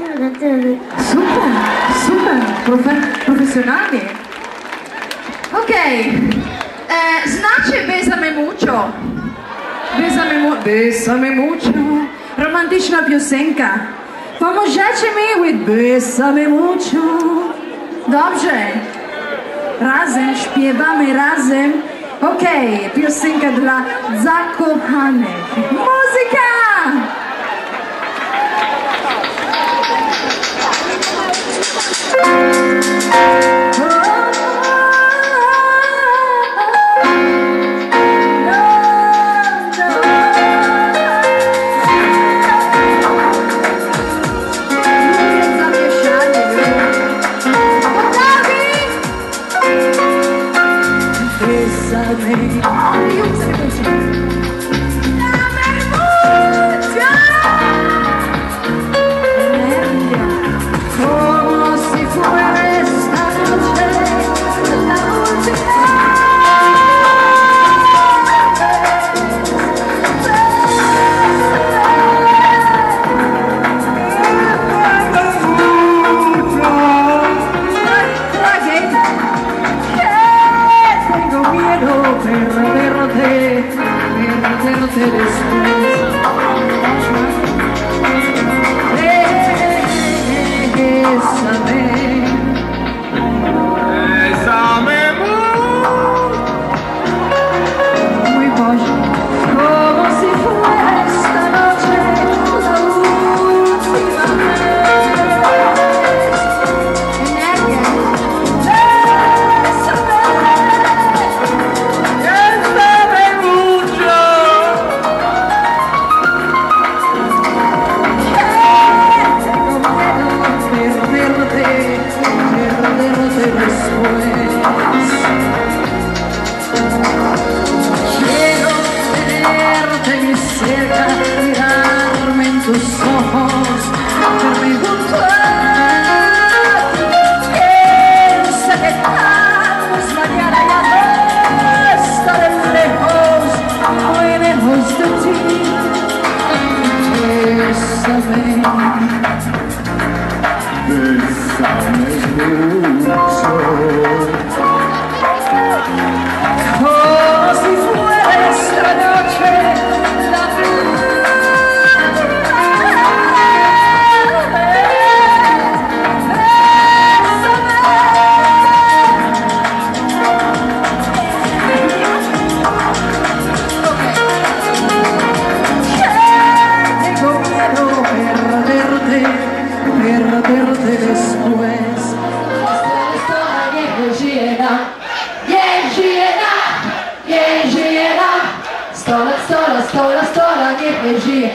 Super, super, profe profesjonalnie. Okej, e, znacie Besame Mucho? Besame, mu Mucho, romantyczna piosenka. Pomożecie mi with Besame Mucho. Dobrze, razem śpiewamy razem. Okej, piosenka dla zakochanych. Bésame. Perderte después. Niech żyje nam, niech żyje nam, niech żyje nam. Sto lat, sto lat, sto lat, sto lat, niech żyje